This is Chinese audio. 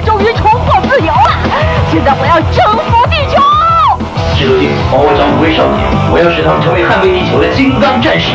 终于重获自由了。现在我要征服地球。制度定帮我找五位少年我要使他们成为捍卫地球的金刚战士。